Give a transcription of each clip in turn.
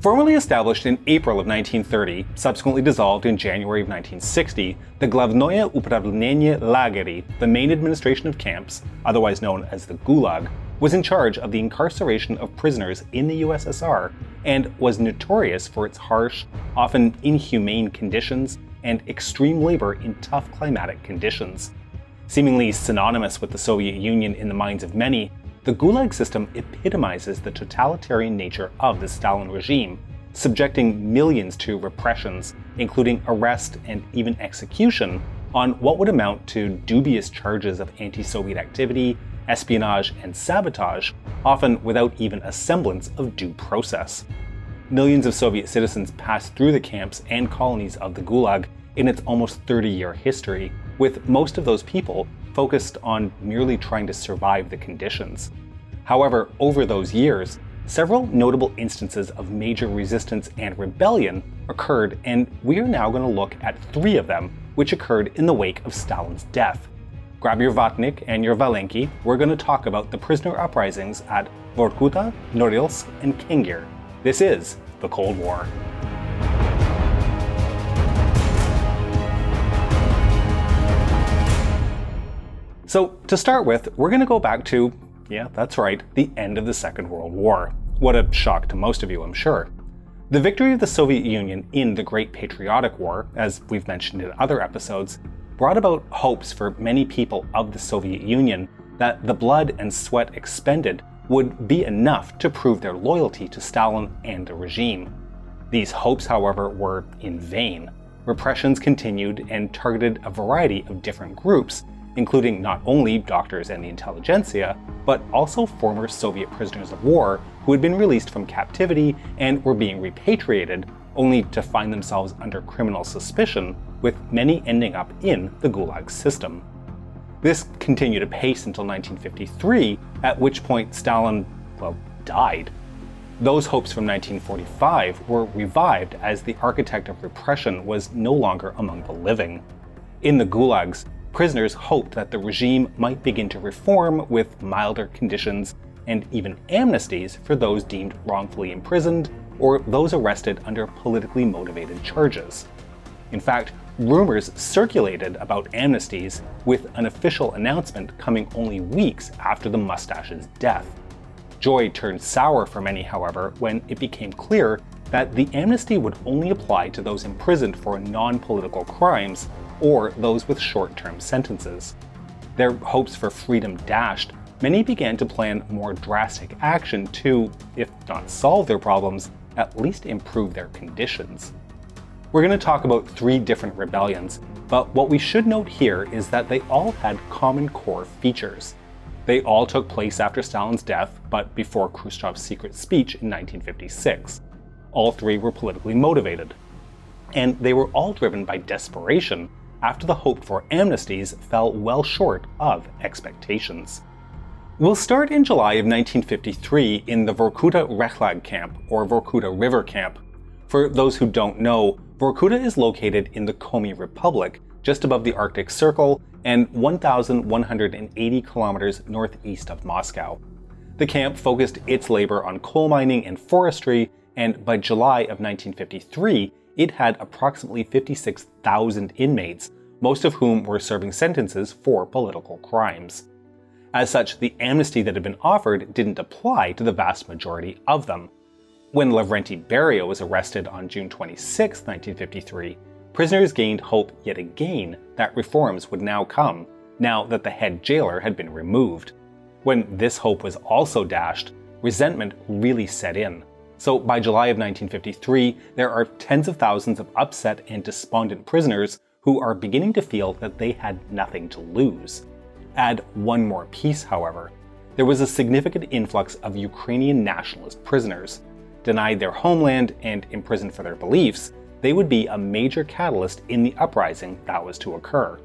Formally established in April of 1930, subsequently dissolved in January of 1960, the Glavnoye Upravlenie Lageri, the main administration of camps, otherwise known as the Gulag, was in charge of the incarceration of prisoners in the USSR and was notorious for its harsh, often inhumane conditions and extreme labor in tough climatic conditions. Seemingly synonymous with the Soviet Union in the minds of many, the Gulag system epitomizes the totalitarian nature of the Stalin regime, subjecting millions to repressions, including arrest and even execution, on what would amount to dubious charges of anti Soviet activity, espionage, and sabotage, often without even a semblance of due process. Millions of Soviet citizens passed through the camps and colonies of the Gulag in its almost 30 year history, with most of those people focused on merely trying to survive the conditions. However, over those years, several notable instances of major resistance and rebellion occurred, and we are now going to look at three of them, which occurred in the wake of Stalin's death. Grab your Vatnik and your Valenki, we're going to talk about the prisoner uprisings at Vorkuta, Norilsk, and Kengir. This is the Cold War. So, to start with, we're going to go back to, yeah, that's right, the end of the Second World War. What a shock to most of you, I'm sure. The victory of the Soviet Union in the Great Patriotic War, as we've mentioned in other episodes, brought about hopes for many people of the Soviet Union that the blood and sweat expended would be enough to prove their loyalty to Stalin and the regime. These hopes, however, were in vain. Repressions continued and targeted a variety of different groups, including not only doctors and the intelligentsia, but also former Soviet prisoners of war who had been released from captivity and were being repatriated, only to find themselves under criminal suspicion, with many ending up in the Gulag system. This continued apace until 1953, at which point Stalin, well, died. Those hopes from 1945 were revived as the architect of repression was no longer among the living. In the gulags, prisoners hoped that the regime might begin to reform with milder conditions and even amnesties for those deemed wrongfully imprisoned or those arrested under politically motivated charges. In fact, rumors circulated about amnesties, with an official announcement coming only weeks after the mustache's death. Joy turned sour for many, however, when it became clear that the amnesty would only apply to those imprisoned for non political crimes or those with short term sentences. Their hopes for freedom dashed, many began to plan more drastic action to, if not solve their problems, at least improve their conditions. We're going to talk about three different rebellions, but what we should note here is that they all had common core features. They all took place after Stalin's death, but before Khrushchev's secret speech in 1956. All three were politically motivated. And they were all driven by desperation after the hoped for amnesties fell well short of expectations. We'll start in July of 1953 in the Vorkuta Rechlag camp, or Vorkuta River camp. For those who don't know, Vorkuta is located in the Komi Republic, just above the Arctic Circle and 1,180 kilometers northeast of Moscow. The camp focused its labor on coal mining and forestry, and by July of 1953, it had approximately 56,000 inmates, most of whom were serving sentences for political crimes. As such, the amnesty that had been offered didn't apply to the vast majority of them. When Lavrenti Beria was arrested on June 26, 1953, prisoners gained hope yet again that reforms would now come, now that the head jailer had been removed. When this hope was also dashed, resentment really set in. So by July of 1953, there are tens of thousands of upset and despondent prisoners who are beginning to feel that they had nothing to lose. Add one more piece, however. There was a significant influx of Ukrainian nationalist prisoners. Denied their homeland and imprisoned for their beliefs, they would be a major catalyst in the uprising that was to occur.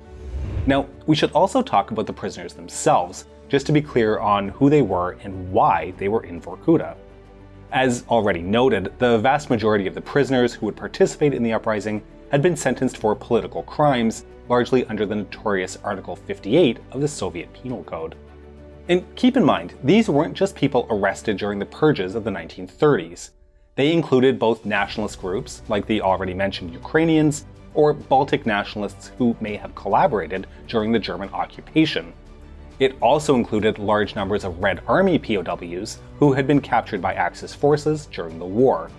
Now, we should also talk about the prisoners themselves, just to be clear on who they were and why they were in Vorkuta. As already noted, the vast majority of the prisoners who would participate in the uprising had been sentenced for political crimes, largely under the notorious Article 58 of the Soviet Penal Code. And keep in mind, these weren't just people arrested during the purges of the 1930s. They included both nationalist groups, like the already mentioned Ukrainians, or Baltic nationalists who may have collaborated during the German occupation. It also included large numbers of Red Army POWs who had been captured by Axis forces during the war.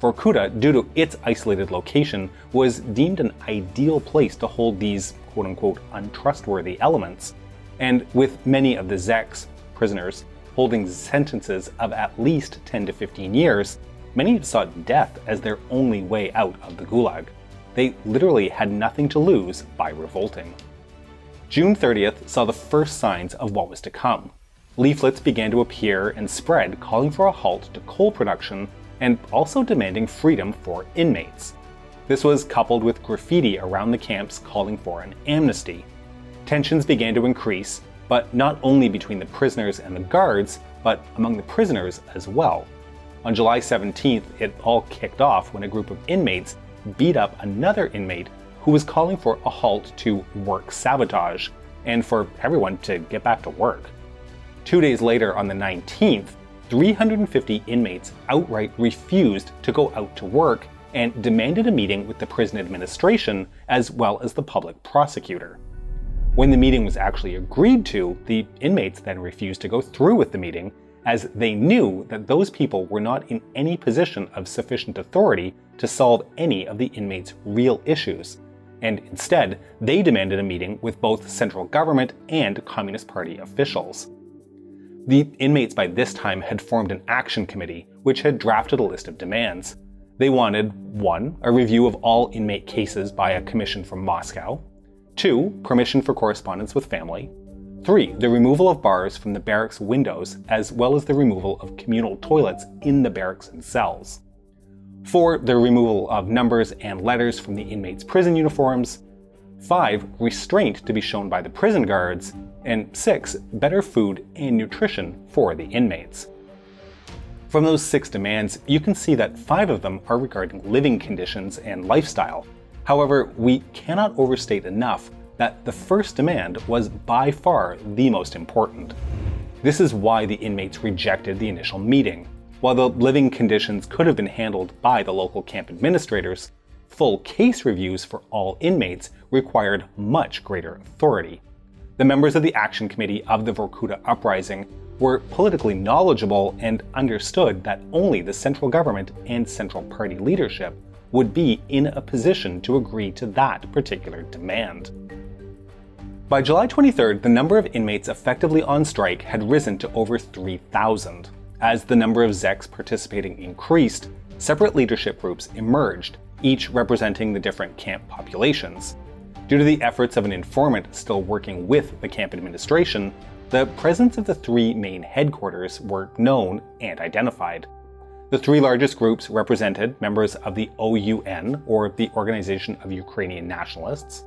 Vorkuta, due to its isolated location, was deemed an ideal place to hold these quote unquote untrustworthy elements, and with many of the Zeks, prisoners, holding sentences of at least 10 to 15 years, many saw death as their only way out of the Gulag. They literally had nothing to lose by revolting. June 30th saw the first signs of what was to come. Leaflets began to appear and spread calling for a halt to coal production and also demanding freedom for inmates. This was coupled with graffiti around the camps calling for an amnesty. Tensions began to increase, but not only between the prisoners and the guards, but among the prisoners as well. On July 17th, it all kicked off when a group of inmates beat up another inmate who was calling for a halt to work sabotage and for everyone to get back to work. Two days later, on the 19th, 350 inmates outright refused to go out to work and demanded a meeting with the prison administration as well as the public prosecutor. When the meeting was actually agreed to, the inmates then refused to go through with the meeting as they knew that those people were not in any position of sufficient authority to solve any of the inmates' real issues. And instead, they demanded a meeting with both central government and Communist Party officials. The inmates by this time had formed an action committee, which had drafted a list of demands. They wanted 1. A review of all inmate cases by a commission from Moscow, 2. Permission for correspondence with family, 3. The removal of bars from the barracks windows, as well as the removal of communal toilets in the barracks and cells. 4. The removal of numbers and letters from the inmates' prison uniforms. 5. Restraint to be shown by the prison guards. And 6. Better food and nutrition for the inmates. From those six demands, you can see that five of them are regarding living conditions and lifestyle. However, we cannot overstate enough that the first demand was by far the most important. This is why the inmates rejected the initial meeting. While the living conditions could have been handled by the local camp administrators, full case reviews for all inmates required much greater authority. The members of the Action Committee of the Vorkuta Uprising were politically knowledgeable and understood that only the central government and central party leadership would be in a position to agree to that particular demand. By July 23rd, the number of inmates effectively on strike had risen to over 3,000. As the number of Zeks participating increased, separate leadership groups emerged, each representing the different camp populations. Due to the efforts of an informant still working with the camp administration, the presence of the three main headquarters were known and identified. The three largest groups represented members of the OUN, or the Organization of Ukrainian Nationalists,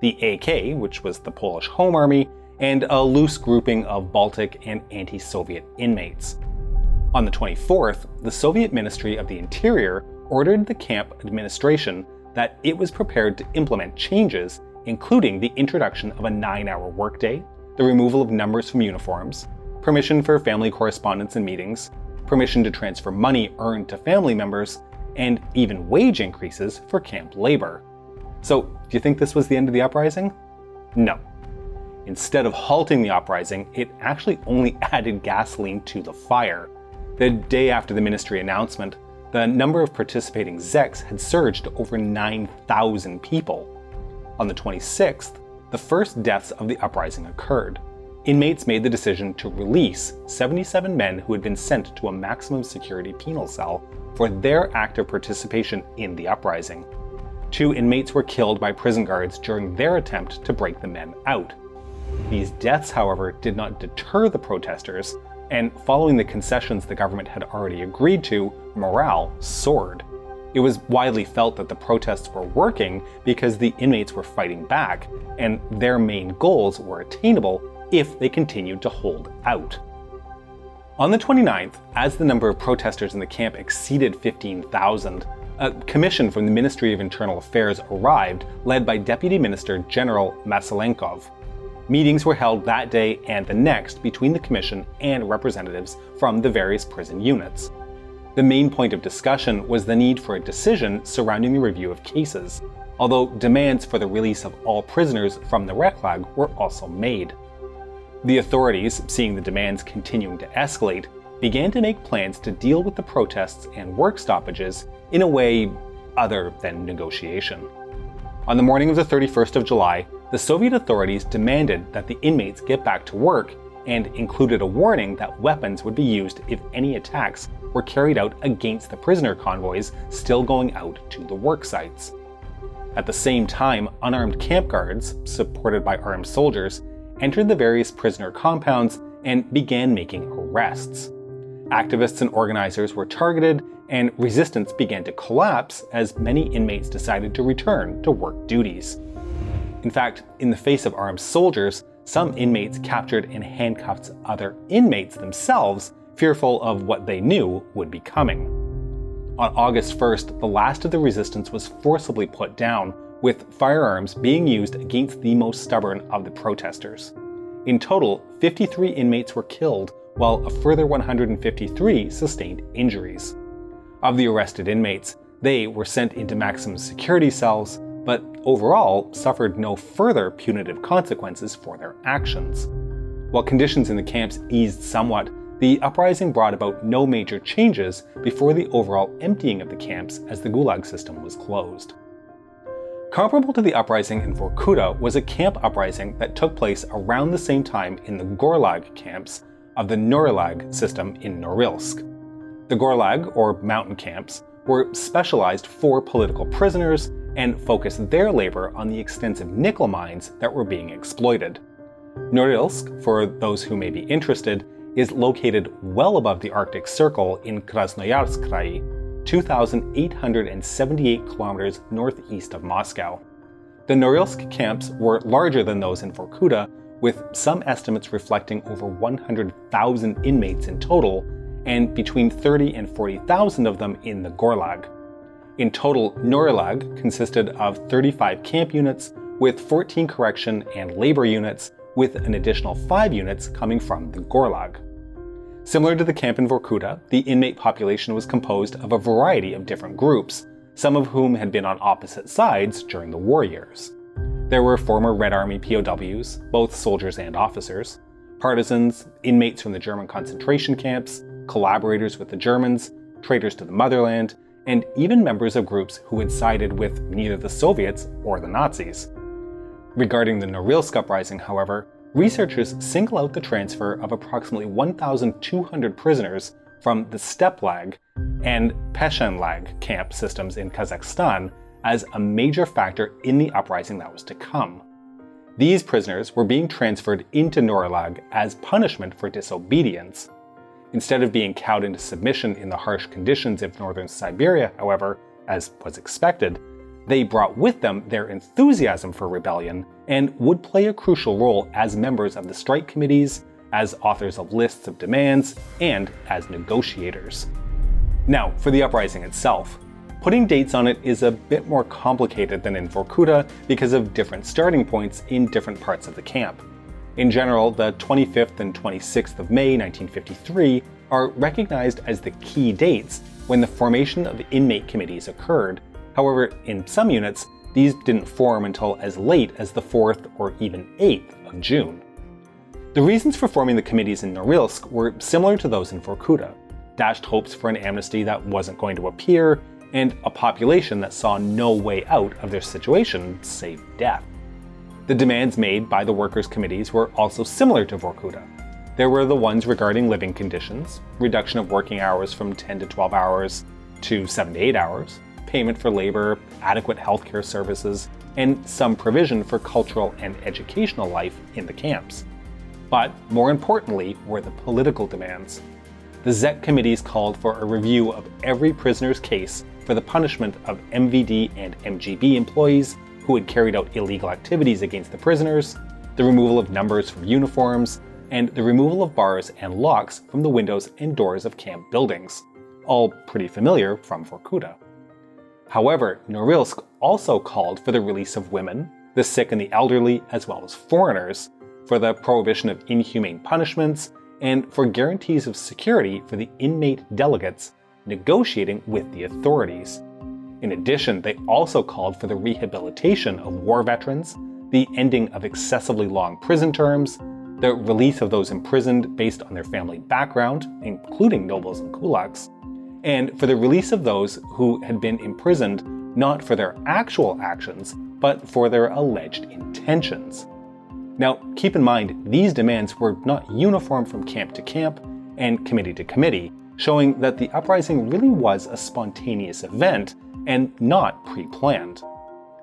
the AK, which was the Polish Home Army, and a loose grouping of Baltic and anti Soviet inmates. On the 24th, the Soviet Ministry of the Interior ordered the camp administration that it was prepared to implement changes, including the introduction of a nine hour workday, the removal of numbers from uniforms, permission for family correspondence and meetings, permission to transfer money earned to family members, and even wage increases for camp labor. So, do you think this was the end of the uprising? No. Instead of halting the uprising, it actually only added gasoline to the fire. The day after the ministry announcement, the number of participating Zeks had surged to over 9,000 people. On the 26th, the first deaths of the uprising occurred. Inmates made the decision to release 77 men who had been sent to a maximum security penal cell for their active participation in the uprising. Two inmates were killed by prison guards during their attempt to break the men out. These deaths, however, did not deter the protesters, and following the concessions the government had already agreed to, morale soared. It was widely felt that the protests were working because the inmates were fighting back, and their main goals were attainable if they continued to hold out. On the 29th, as the number of protesters in the camp exceeded 15,000, a commission from the Ministry of Internal Affairs arrived, led by Deputy Minister General Maslenkov. Meetings were held that day and the next between the commission and representatives from the various prison units. The main point of discussion was the need for a decision surrounding the review of cases, although demands for the release of all prisoners from the Rechlag were also made. The authorities, seeing the demands continuing to escalate, began to make plans to deal with the protests and work stoppages in a way other than negotiation. On the morning of the 31st of July, the Soviet authorities demanded that the inmates get back to work and included a warning that weapons would be used if any attacks were carried out against the prisoner convoys still going out to the work sites. At the same time, unarmed camp guards, supported by armed soldiers, entered the various prisoner compounds and began making arrests. Activists and organizers were targeted, and resistance began to collapse as many inmates decided to return to work duties. In fact, in the face of armed soldiers, some inmates captured and handcuffed other inmates themselves, fearful of what they knew would be coming. On August 1st, the last of the resistance was forcibly put down, with firearms being used against the most stubborn of the protesters. In total, 53 inmates were killed, while a further 153 sustained injuries. Of the arrested inmates, they were sent into maximum security cells, overall suffered no further punitive consequences for their actions. While conditions in the camps eased somewhat, the uprising brought about no major changes before the overall emptying of the camps as the Gulag system was closed. Comparable to the uprising in Vorkuta was a camp uprising that took place around the same time in the Gorlag camps of the Norilsk system in Norilsk. The Gorlag, or mountain camps, were specialized for political prisoners and focused their labor on the extensive nickel mines that were being exploited. Norilsk, for those who may be interested, is located well above the Arctic Circle in Krasnoyarsk Krai, 2,878 kilometers northeast of Moscow. The Norilsk camps were larger than those in Vorkuta with some estimates reflecting over 100,000 inmates in total, and between 30 and 40,000 of them in the Gorlag. In total, Norilsk consisted of 35 camp units, with 14 correction and labor units, with an additional 5 units coming from the Gorlag. Similar to the camp in Vorkuta, the inmate population was composed of a variety of different groups, some of whom had been on opposite sides during the war years. There were former Red Army POWs, both soldiers and officers, partisans, inmates from the German concentration camps, collaborators with the Germans, traitors to the motherland, and even members of groups who had sided with neither the Soviets or the Nazis. Regarding the Norilsk uprising, however, researchers single out the transfer of approximately 1,200 prisoners from the Steplag and Peschanlag camp systems in Kazakhstan as a major factor in the uprising that was to come. These prisoners were being transferred into Norilsk as punishment for disobedience. Instead of being cowed into submission in the harsh conditions of northern Siberia, however, as was expected, they brought with them their enthusiasm for rebellion and would play a crucial role as members of the strike committees, as authors of lists of demands, and as negotiators. Now, for the uprising itself. Putting dates on it is a bit more complicated than in Vorkuta because of different starting points in different parts of the camp. In general, the 25th and 26th of May 1953 are recognized as the key dates when the formation of inmate committees occurred. However, in some units, these didn't form until as late as the 4th or even 8th of June. The reasons for forming the committees in Norilsk were similar to those in Vorkuta dashed hopes for an amnesty that wasn't going to appear, and a population that saw no way out of their situation save death. The demands made by the workers' committees were also similar to Vorkuta. There were the ones regarding living conditions, reduction of working hours from 10 to 12 hours to 7 to 8 hours, payment for labor, adequate healthcare services, and some provision for cultural and educational life in the camps. But more importantly were the political demands. The Zek committees called for a review of every prisoner's case for the punishment of MVD and MGB employees who had carried out illegal activities against the prisoners, the removal of numbers from uniforms, and the removal of bars and locks from the windows and doors of camp buildings, all pretty familiar from Vorkuta. However, Norilsk also called for the release of women, the sick and the elderly, as well as foreigners, for the prohibition of inhumane punishments, and for guarantees of security for the inmate delegates negotiating with the authorities. In addition, they also called for the rehabilitation of war veterans, the ending of excessively long prison terms, the release of those imprisoned based on their family background, including nobles and kulaks, and for the release of those who had been imprisoned not for their actual actions, but for their alleged intentions. Now, keep in mind, these demands were not uniform from camp to camp and committee to committee, showing that the uprising really was a spontaneous event and not pre planned.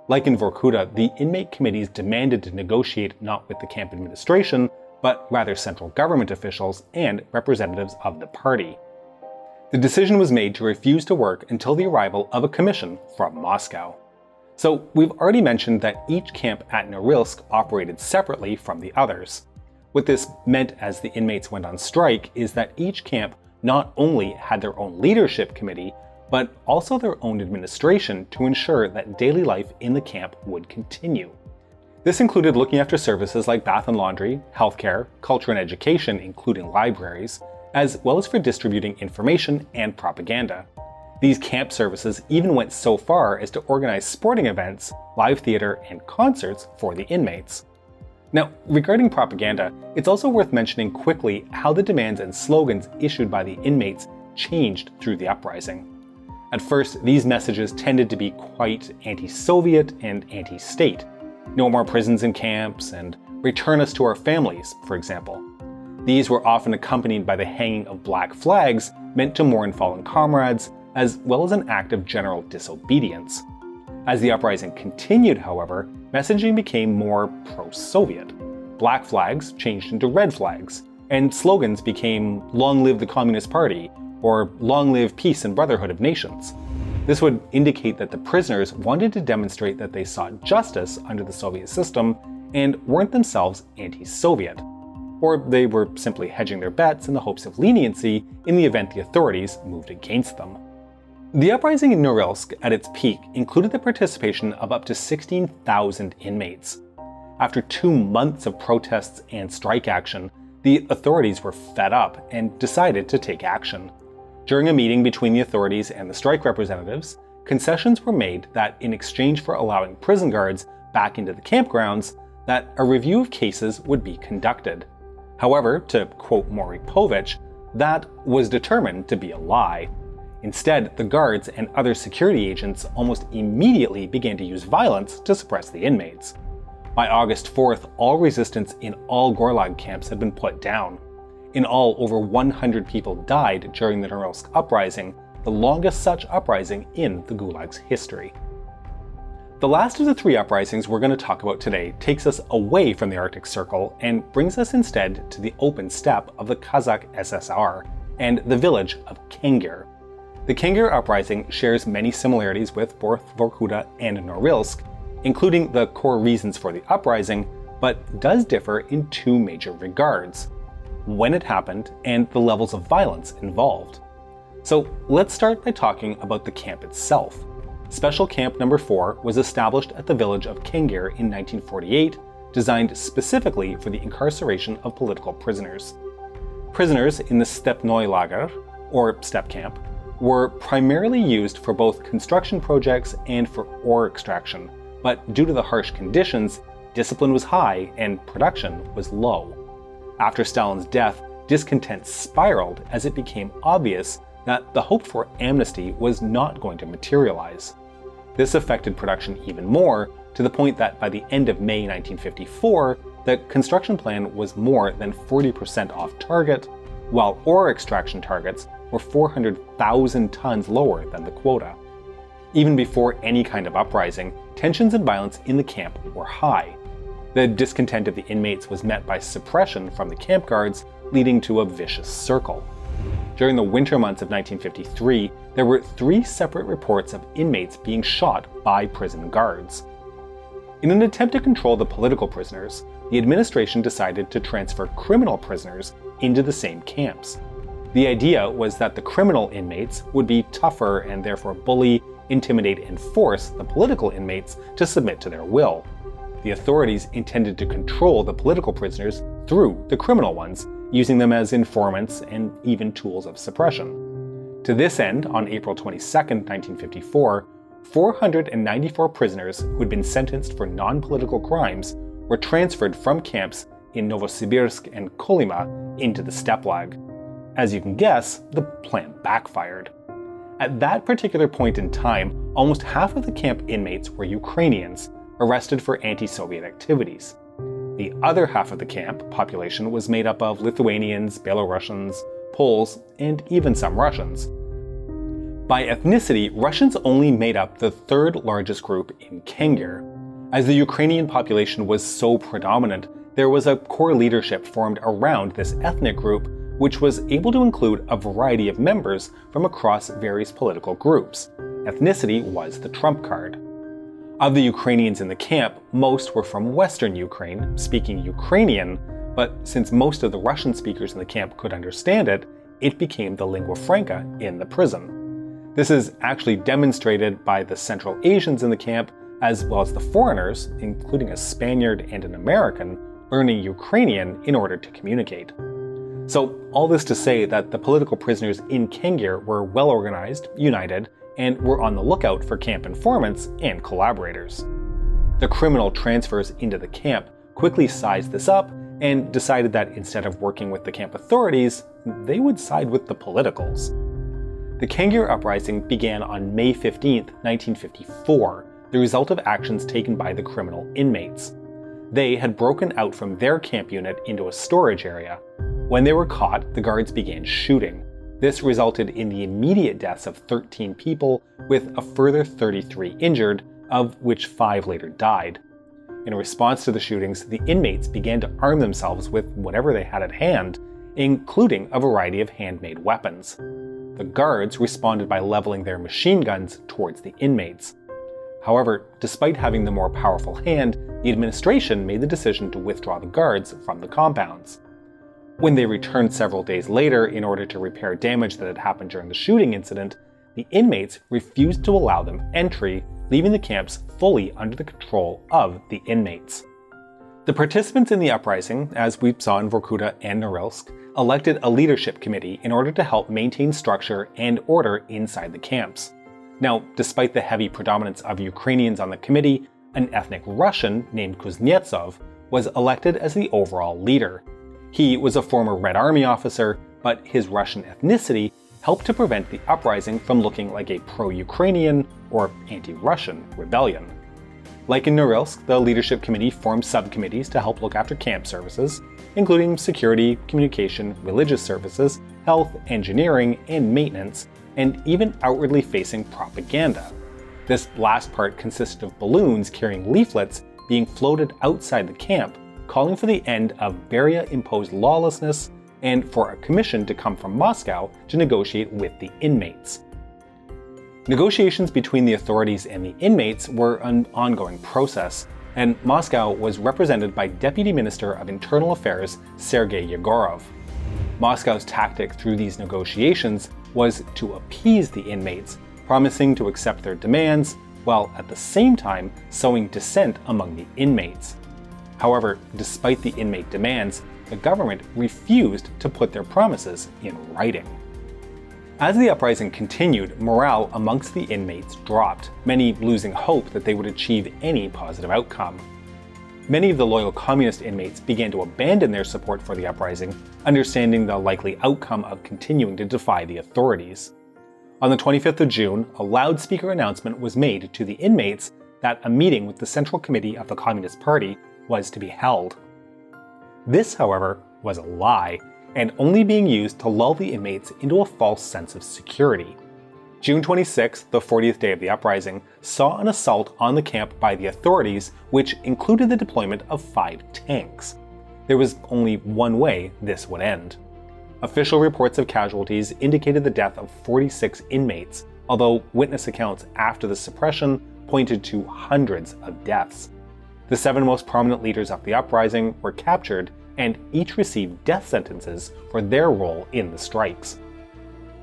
Like in Vorkuta, the inmate committees demanded to negotiate not with the camp administration, but rather central government officials and representatives of the party. The decision was made to refuse to work until the arrival of a commission from Moscow. So, we've already mentioned that each camp at Norilsk operated separately from the others. What this meant as the inmates went on strike is that each camp not only had their own leadership committee, but also their own administration to ensure that daily life in the camp would continue. This included looking after services like bath and laundry, healthcare, culture and education, including libraries, as well as for distributing information and propaganda. These camp services even went so far as to organize sporting events, live theater, and concerts for the inmates. Now, regarding propaganda, it's also worth mentioning quickly how the demands and slogans issued by the inmates changed through the uprising. At first, these messages tended to be quite anti Soviet and anti state. No more prisons and camps, and return us to our families, for example. These were often accompanied by the hanging of black flags meant to mourn fallen comrades, as well as an act of general disobedience. As the uprising continued, however, messaging became more pro Soviet. Black flags changed into red flags, and slogans became Long live the Communist Party or Long live peace and brotherhood of nations. This would indicate that the prisoners wanted to demonstrate that they sought justice under the Soviet system and weren't themselves anti Soviet or they were simply hedging their bets in the hopes of leniency in the event the authorities moved against them. The uprising in Norilsk at its peak included the participation of up to 16,000 inmates. After two months of protests and strike action, the authorities were fed up and decided to take action. During a meeting between the authorities and the strike representatives, concessions were made that in exchange for allowing prison guards back into the campgrounds, that a review of cases would be conducted. However, to quote Maury Povich, that was determined to be a lie. Instead, the guards and other security agents almost immediately began to use violence to suppress the inmates. By August 4th, all resistance in all Gulag camps had been put down. In all, over 100 people died during the Norilsk uprising, the longest such uprising in the Gulag's history. The last of the three uprisings we're going to talk about today takes us away from the Arctic Circle and brings us instead to the open steppe of the Kazakh SSR and the village of Kengir. The Kengir uprising shares many similarities with both Vorkuta and Norilsk, including the core reasons for the uprising, but does differ in two major regards when it happened and the levels of violence involved. So let's start by talking about the camp itself. Special Camp Number 4 was established at the village of Kengir in 1948, designed specifically for the incarceration of political prisoners. Prisoners in the Stepnoy Lager, or steppe Camp, were primarily used for both construction projects and for ore extraction, but due to the harsh conditions, discipline was high and production was low. After Stalin's death, discontent spiraled as it became obvious that the hoped for amnesty was not going to materialize. This affected production even more, to the point that by the end of May 1954, the construction plan was more than 40% off target, while ore extraction targets were 400,000 tons lower than the quota. Even before any kind of uprising, tensions and violence in the camp were high. The discontent of the inmates was met by suppression from the camp guards, leading to a vicious circle. During the winter months of 1953, there were three separate reports of inmates being shot by prison guards. In an attempt to control the political prisoners, the administration decided to transfer criminal prisoners into the same camps. The idea was that the criminal inmates would be tougher and therefore bully, intimidate, and force the political inmates to submit to their will. The authorities intended to control the political prisoners through the criminal ones, using them as informants and even tools of suppression. To this end, on April 22, 1954, 494 prisoners who had been sentenced for non political crimes were transferred from camps in Novosibirsk and Kolyma into the Steplag. As you can guess, the plan backfired. At that particular point in time, almost half of the camp inmates were Ukrainians, arrested for anti Soviet activities. The other half of the camp population was made up of Lithuanians, Belarusians, Poles, and even some Russians. By ethnicity, Russians only made up the third largest group in Kengir. As the Ukrainian population was so predominant, there was a core leadership formed around this ethnic group, which was able to include a variety of members from across various political groups. Ethnicity was the trump card. Of the Ukrainians in the camp, most were from Western Ukraine, speaking Ukrainian, but since most of the Russian speakers in the camp could understand it, it became the lingua franca in the prison. This is actually demonstrated by the Central Asians in the camp, as well as the foreigners, including a Spaniard and an American, learning Ukrainian in order to communicate. So, all this to say that the political prisoners in Kengir were well organized, united, and were on the lookout for camp informants and collaborators. The criminal transfers into the camp quickly sized this up and decided that instead of working with the camp authorities, they would side with the politicals. The Kengir uprising began on May 15, 1954, the result of actions taken by the criminal inmates. They had broken out from their camp unit into a storage area. When they were caught, the guards began shooting. This resulted in the immediate deaths of 13 people, with a further 33 injured, of which 5 later died. In response to the shootings, the inmates began to arm themselves with whatever they had at hand, including a variety of handmade weapons. The guards responded by leveling their machine guns towards the inmates. However, despite having the more powerful hand, the administration made the decision to withdraw the guards from the compounds. When they returned several days later in order to repair damage that had happened during the shooting incident, the inmates refused to allow them entry, leaving the camps fully under the control of the inmates. The participants in the uprising, as we saw in Vorkuta and Norilsk, elected a leadership committee in order to help maintain structure and order inside the camps. Now, despite the heavy predominance of Ukrainians on the committee, an ethnic Russian named Kuznetsov was elected as the overall leader. He was a former Red Army officer, but his Russian ethnicity helped to prevent the uprising from looking like a pro Ukrainian or anti Russian rebellion. Like in Norilsk, the leadership committee formed subcommittees to help look after camp services, including security, communication, religious services, health, engineering, and maintenance, and even outwardly facing propaganda. This last part consisted of balloons carrying leaflets being floated outside the camp, calling for the end of Beria imposed lawlessness and for a commission to come from Moscow to negotiate with the inmates. Negotiations between the authorities and the inmates were an ongoing process, and Moscow was represented by Deputy Minister of Internal Affairs Sergei Yegorov. Moscow's tactic through these negotiations was to appease the inmates, promising to accept their demands, while at the same time sowing dissent among the inmates. However, despite the inmate demands, the government refused to put their promises in writing. As the uprising continued, morale amongst the inmates dropped, many losing hope that they would achieve any positive outcome. Many of the loyal communist inmates began to abandon their support for the uprising, understanding the likely outcome of continuing to defy the authorities. On the 25th of June, a loudspeaker announcement was made to the inmates that a meeting with the Central Committee of the Communist Party was to be held. This, however, was a lie, and only being used to lull the inmates into a false sense of security. June 26, the 40th day of the uprising, saw an assault on the camp by the authorities, which included the deployment of five tanks. There was only one way this would end. Official reports of casualties indicated the death of 46 inmates, although witness accounts after the suppression pointed to hundreds of deaths. The seven most prominent leaders of the uprising were captured and each received death sentences for their role in the strikes.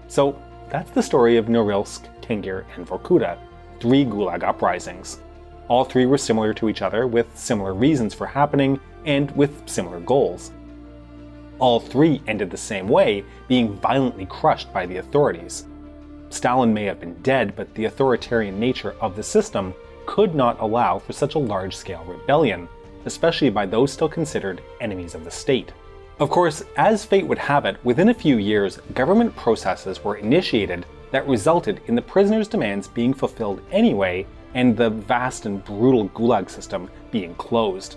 So that's the story of Norilsk, Kengir, and Vorkuta, three Gulag uprisings. All three were similar to each other, with similar reasons for happening, and with similar goals. All three ended the same way, being violently crushed by the authorities. Stalin may have been dead, but the authoritarian nature of the system could not allow for such a large scale rebellion, especially by those still considered enemies of the state. Of course, as fate would have it, within a few years, government processes were initiated that resulted in the prisoners' demands being fulfilled anyway and the vast and brutal Gulag system being closed.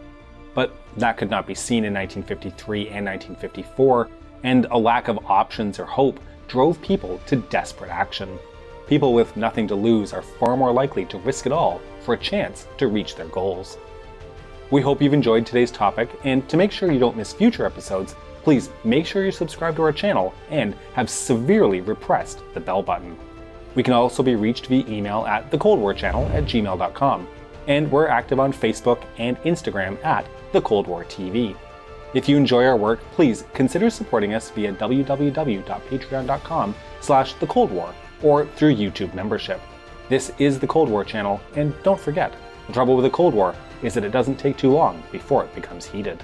But that could not be seen in 1953 and 1954, and a lack of options or hope drove people to desperate action. People with nothing to lose are far more likely to risk it all for a chance to reach their goals. We hope you've enjoyed today's topic, and to make sure you don't miss future episodes, please make sure you subscribe to our channel and have severely repressed the bell button. We can also be reached via email at thecoldwarchannel at gmail.com, and we're active on Facebook and Instagram at The Cold War TV. If you enjoy our work, please consider supporting us via www.patreon.com slash The Cold War or through YouTube membership. This is The Cold War channel, and don't forget, the trouble with the Cold War is that it doesn't take too long before it becomes heated.